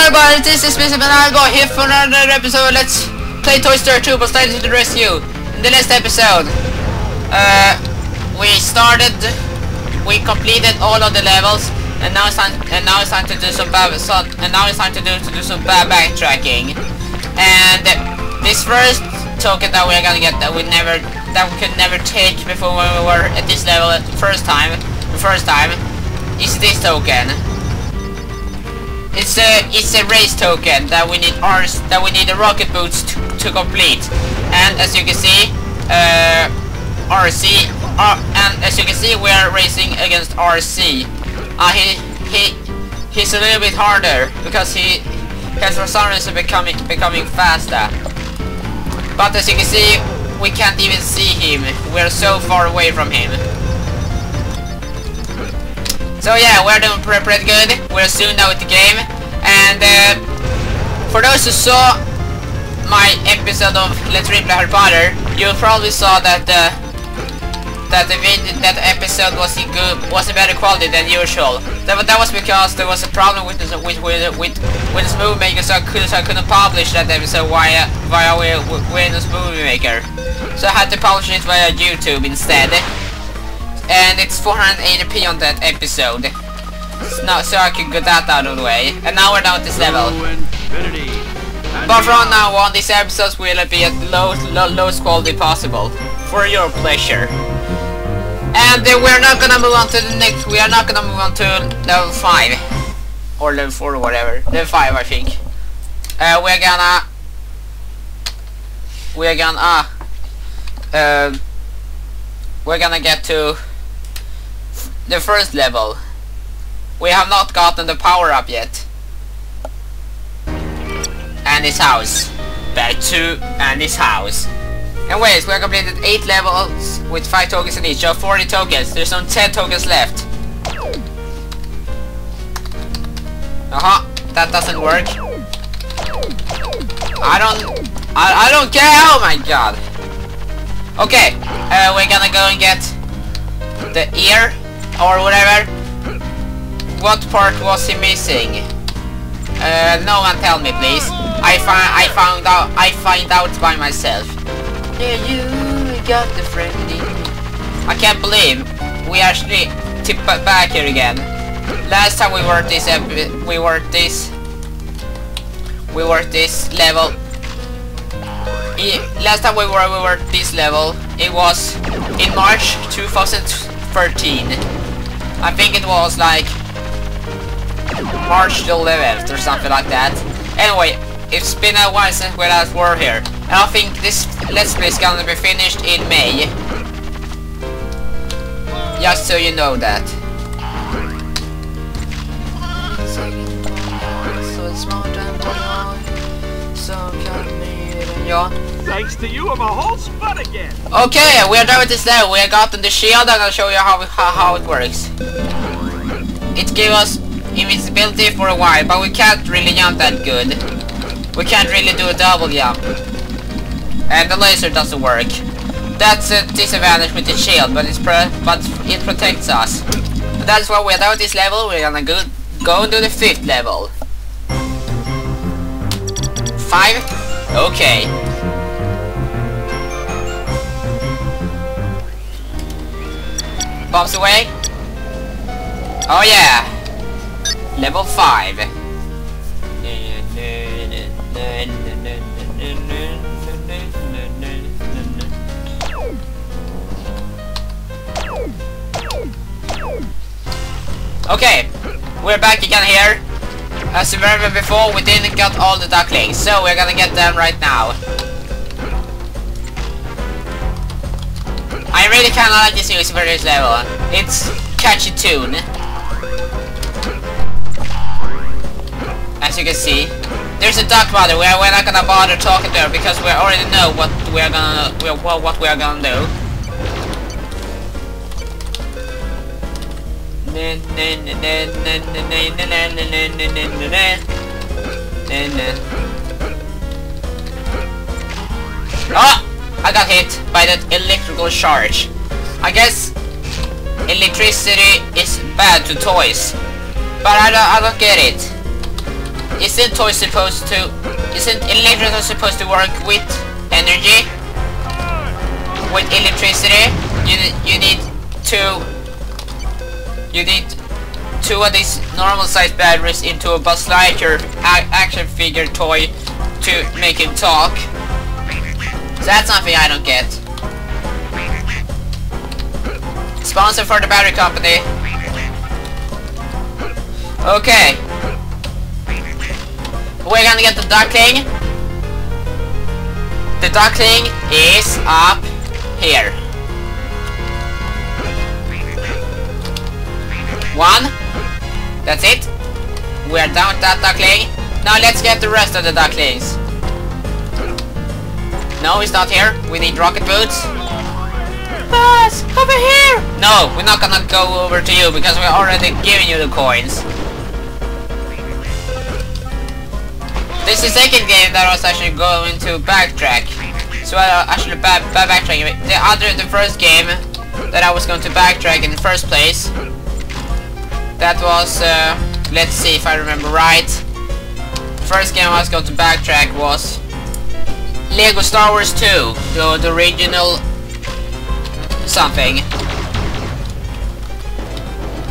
everybody, this is Mr. Bananaboy here for another episode. Let's play Toy Story 2, Buzz Lightyear to the rescue. In the last episode, uh, we started, we completed all of the levels, and now it's time, and now it's time to do some bad, so, and now it's time to do to do some bad backtracking. And this first token that we're gonna get that we never, that we could never take before when we were at this level the first time, the first time, is this token. It's a it's a race token that we need ours that we need the rocket boots to, to complete. And as you can see, uh, RC uh, and as you can see we are racing against RC. Uh, he he he's a little bit harder because he has for some reason becoming becoming faster. But as you can see, we can't even see him. We're so far away from him. So yeah, we're doing pretty, pretty good. We're soon with the game. And uh, for those who saw my episode of Let's Replay Harry Potter, you probably saw that uh, that the video, that episode was in good was a better quality than usual. That, that was because there was a problem with this with with with, this movie maker, so I couldn't so I couldn't publish that episode via via Windows Movie Maker. So I had to publish it via YouTube instead and it's 480p on that episode. No, so I can get that out of the way. And now we're down at this level. But from now on, these episodes will be at lowest, low, lowest quality possible. For your pleasure. And uh, we're not gonna move on to the next, we are not gonna move on to level 5. Or level 4 or whatever. Level 5 I think. Uh, we're gonna... We're gonna... Uh, we're gonna get to the first level. We have not gotten the power up yet. And his house. Back to Andy's house. Anyways, we have completed 8 levels with 5 tokens in each, so 40 tokens. There's only 10 tokens left. Uh-huh, that doesn't work. I don't... I, I don't care, oh my god. Okay, uh, we're gonna go and get the ear or whatever. What part was he missing? Uh, no one tell me, please. I find I found out I find out by myself. Yeah, you got the friendly. I can't believe we actually tipped back here again. Last time we were this we were this we were this level. last time we were we were this level. It was in March 2013. I think it was like March the 11th or something like that. Anyway, it's been a while since we last were here. And I think this Let's Play is gonna be finished in May. Just so you know that. Thanks to you, I'm a whole spot again. Okay, we are done with this level. We have gotten the shield. and I'm gonna show you how how, how it works. It gave us invincibility for a while, but we can't really jump that good. We can't really do a double jump. And the laser doesn't work. That's a disadvantage with the shield, but it's pro but it protects us. But that's why we're done with this level. We're gonna go go to the fifth level. Five? Okay. Bob's away. Oh yeah. Level 5. Okay, we're back again here. As you remember before, we didn't get all the ducklings, so we're gonna get them right now. I really kinda like this music for this level. It's catchy tune. As you can see, there's a duck mother. We're, we're not gonna bother talking to her because we already know what we're gonna what, what we are gonna do. Oh! I got hit by that electrical charge. I guess electricity is bad to toys. But I don't, I don't get it. Is isn't toy supposed to isn't electrical supposed to work with energy? With electricity? You you need two you need two of these normal sized batteries into a Buzz Lightyear action figure toy to make him talk. So that's something I don't get. Sponsor for the battery company. Okay. We're gonna get the duckling. The duckling is up here. One. That's it. We're done with that duckling. Now let's get the rest of the ducklings. No, he's not here. We need rocket boots. Buzz, over here! No, we're not gonna go over to you because we're already giving you the coins. This is the second game that I was actually going to backtrack. So I actually back backtracking. The other, the first game that I was going to backtrack in the first place. That was, uh, let's see if I remember right. First game I was going to backtrack was Lego Star Wars 2, the, the original something.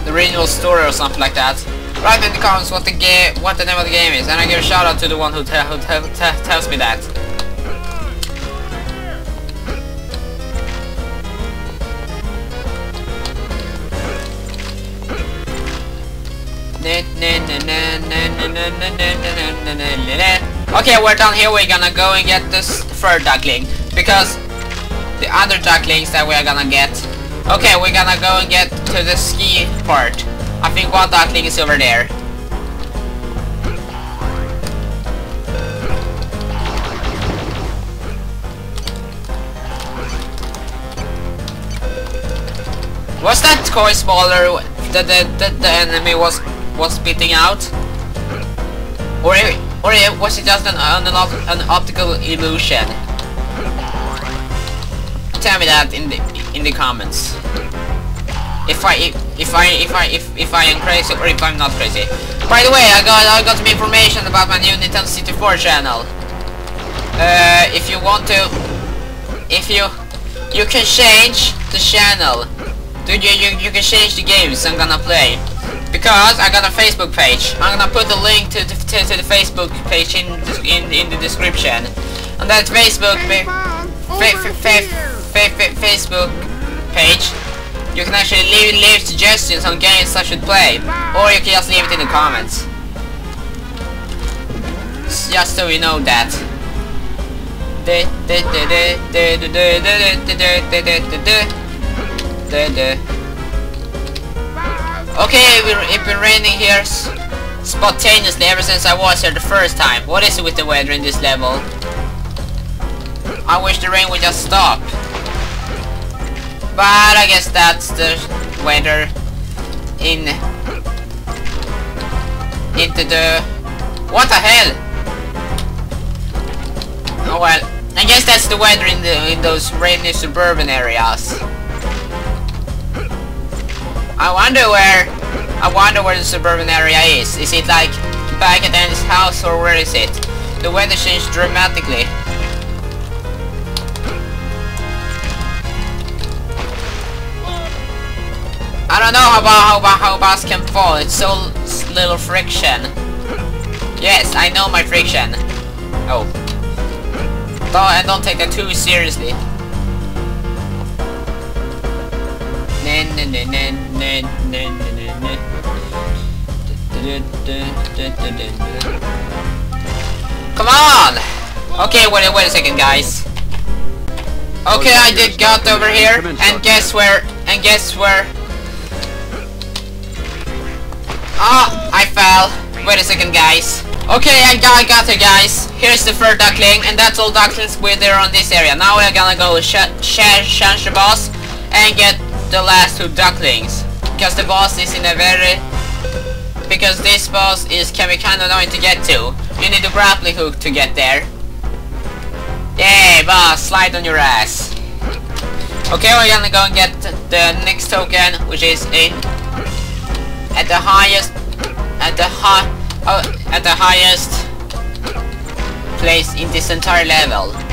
The original story or something like that. Write in the comments what the game, what the name of the game is, and I give a shout out to the one who, who te te tells me that. Okay, we're done here. We're gonna go and get this third duckling because the other ducklings that we're gonna get. Okay, we're gonna go and get to the ski part. I think one duckling is over there. Was that toy smaller that the, the, the enemy was was spitting out? Or, or was it just an, an, an optical illusion? tell me that in the in the comments. If I if, I if I if if I am crazy or if I'm not crazy. By the way, I got I got some information about my new Nintendo 64 channel. Uh, if you want to, if you you can change the channel. Dude, you, you you can change the games I'm gonna play. Because I got a Facebook page. I'm gonna put the link to the, to, to the Facebook page in in in the description. On that Facebook, fa fa fa Facebook page, you can actually leave, leave suggestions on games I should play, or you can just leave it in the comments. Just so you know that. Okay, it's been raining here spontaneously ever since I was here the first time. What is it with the weather in this level? I wish the rain would just stop. But I guess that's the weather in into the what the hell? Oh well, I guess that's the weather in the in those rainy suburban areas. I wonder where I wonder where the suburban area is. Is it like back at Andy's house or where is it? The weather changed dramatically. I don't know how how, how Buzz can fall. It's so little friction. Yes, I know my friction. Oh. Don't, and don't take that too seriously. Come on! Okay, wait, wait a second, guys. Okay, I did got over here, and guess where? And guess where? Ah, I fell. Wait a second, guys. Okay, I got, I got it, guys. Here's the third duckling, and that's all ducklings we're there on this area. Now we're gonna go sh change the boss and get the last two ducklings. Because the boss is in a very... Because this boss is can be kind of annoying to get to. You need a grappling hook to get there. Yay, boss, slide on your ass. Okay, we're gonna go and get the next token, which is in at the highest at the high uh, at the highest place in this entire level.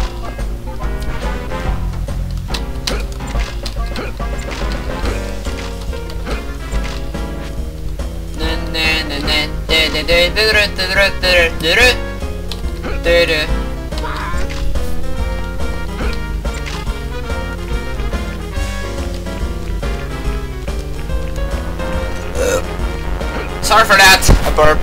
Sorry for that, a burp.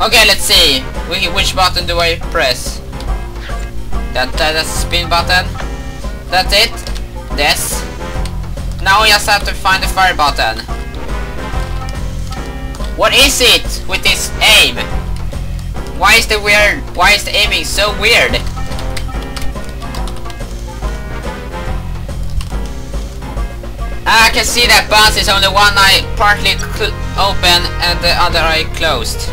Okay, let's see. Which button do I press? That, that that's the spin button. That's it. This. Now we just have to find the fire button. What is it with this aim? Why is the weird? Why is the aiming so weird? Ah, I can see that bounce is only one eye partly open and the other eye closed.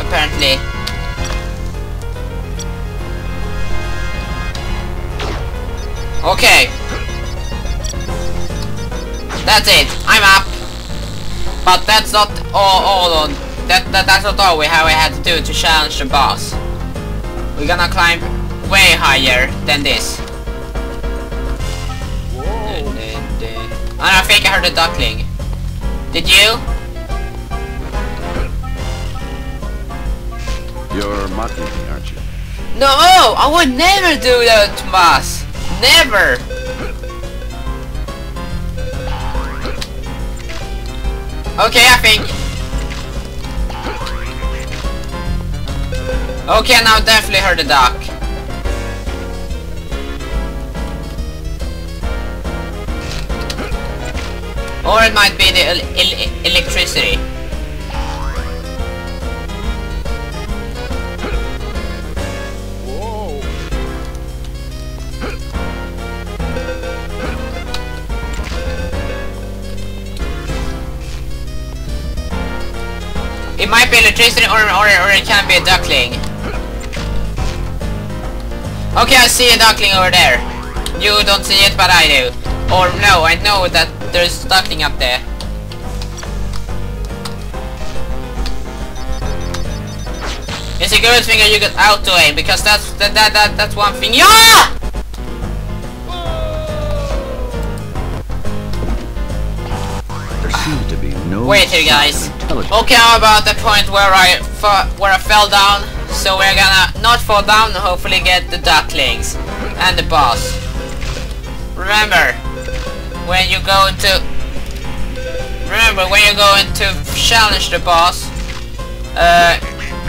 Apparently. Okay. That's it. I'm up. But that's not all, all on. That, that that's not all we have we had to do to challenge the boss. We're gonna climb way higher than this. And I think I heard a duckling. Did you? You're mocking me, aren't you? No, I would never do that, Tomas. Never. Okay, I think. Okay, now definitely heard a duck. Or it might be the el el electricity. It might be electricity or, or, or it can be a duckling. Okay, I see a duckling over there. You don't see it, but I do. Or no, I know that there's a duckling up there. It's a good thing that you got out auto aim because that's that that, that that's one thing. Yeah! There seems to be no Wait here, guys. Okay, how about the point where I where I fell down? So we're gonna not fall down and hopefully get the ducklings and the boss. Remember, when you go to remember when you're going to challenge the boss, uh,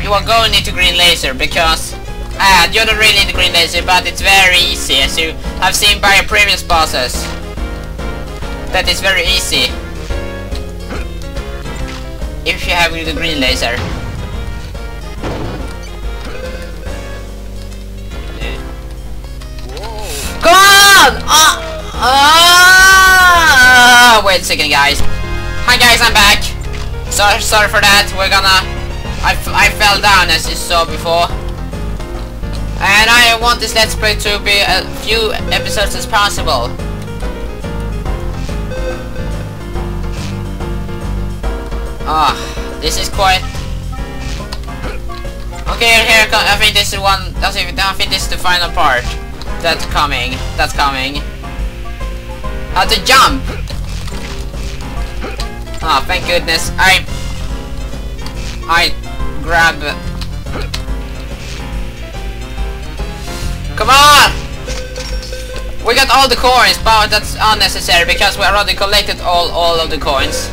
you are going into green laser because uh, you don't really need the green laser, but it's very easy as you have seen by previous bosses. That is very easy if you have the green laser. Come on! Ah! Ah! Wait a second, guys. Hi, guys, I'm back. Sorry, sorry for that. We're gonna. I, I fell down as you saw before. And I want this let's play to be a few episodes as possible. Ah, this is quite. Okay, here I think this is one. I think this is the final part. That's coming. That's coming. How to jump? Ah, thank goodness. I. I grab. Come on! We got all the coins, but that's unnecessary because we already collected all all of the coins.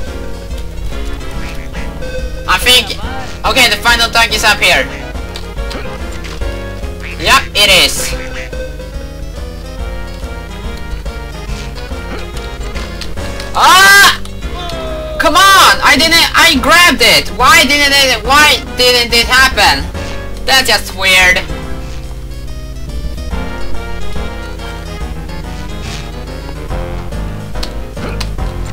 I think... Okay, the final tank is up here. Yep, it is. Ah! Come on! I didn't... I grabbed it! Why didn't it... Why didn't it happen? That's just weird.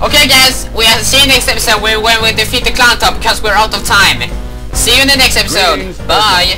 Okay guys, we have see you next episode when when we defeat the clown top because we're out of time. See you in the next episode. Greetings, Bye.